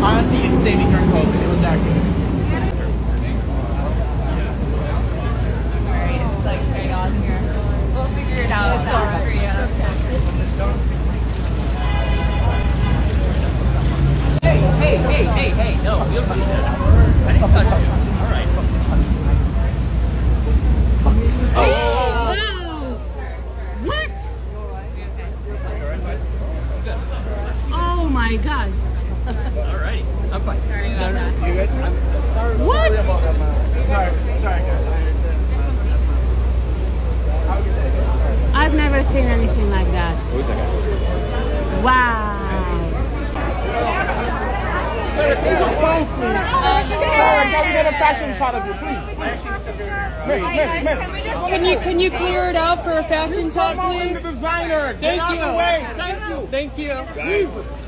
Honestly, it's saving during COVID. It was that good. Alright, it's like straight on here. We'll figure it out. It's alright. Hey, hey, hey, hey, hey, no, you don't do that. I didn't touch you. All right. What? Oh my god. All righty. I'm fine. Sorry about that. You good? Sorry, What? sorry about that, man. Sorry, sorry, guys. I understand. Have a good day. I've never seen anything like that. Wow. Sir, can you just pose, please? Sorry, can we get a fashion shot of you, please? Miss, miss, miss. Can you can you clear it out for a fashion shot, Come on, the please? designer. Get Thank out you. the way. Thank you. Thank you. Jesus.